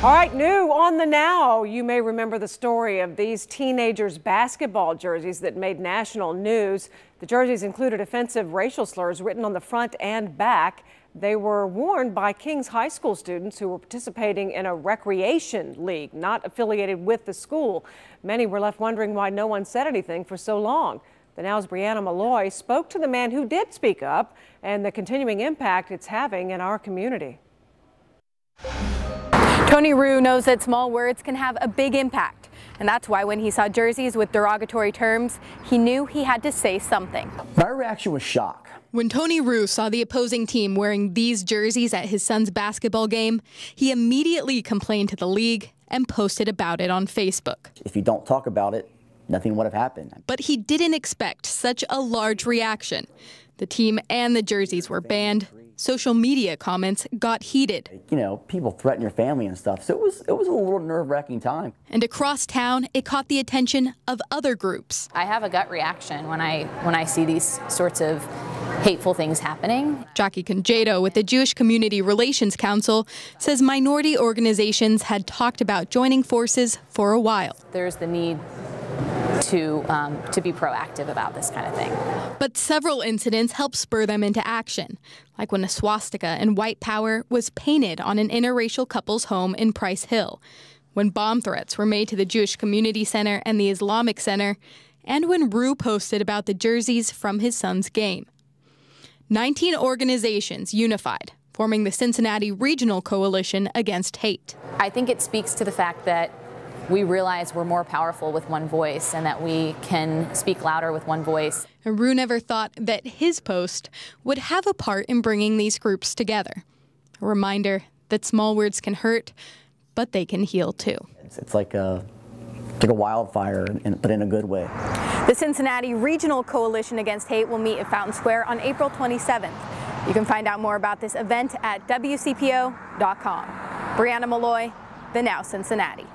All right, new on the now. You may remember the story of these teenagers' basketball jerseys that made national news. The jerseys included offensive racial slurs written on the front and back. They were worn by Kings High School students who were participating in a recreation league, not affiliated with the school. Many were left wondering why no one said anything for so long. The Now's Breanna Molloy spoke to the man who did speak up and the continuing impact it's having in our community. Tony Rue knows that small words can have a big impact. And that's why when he saw jerseys with derogatory terms, he knew he had to say something. My reaction was shock. When Tony Rue saw the opposing team wearing these jerseys at his son's basketball game, he immediately complained to the league and posted about it on Facebook. If you don't talk about it, nothing would have happened. But he didn't expect such a large reaction. The team and the jerseys were banned, social media comments got heated. You know, people threaten your family and stuff, so it was it was a little nerve-wracking time. And across town, it caught the attention of other groups. I have a gut reaction when I when I see these sorts of hateful things happening. Jackie Congedo with the Jewish Community Relations Council says minority organizations had talked about joining forces for a while. There's the need to um, to be proactive about this kind of thing. But several incidents helped spur them into action, like when a swastika and white power was painted on an interracial couple's home in Price Hill, when bomb threats were made to the Jewish Community Center and the Islamic Center, and when Rue posted about the jerseys from his son's game. 19 organizations unified, forming the Cincinnati Regional Coalition Against Hate. I think it speaks to the fact that we realize we're more powerful with one voice and that we can speak louder with one voice. Rue never thought that his post would have a part in bringing these groups together. A reminder that small words can hurt, but they can heal too. It's, it's like a like a wildfire, in, but in a good way. The Cincinnati Regional Coalition Against Hate will meet at Fountain Square on April 27th. You can find out more about this event at WCPO.com. Breanna Molloy, The Now Cincinnati.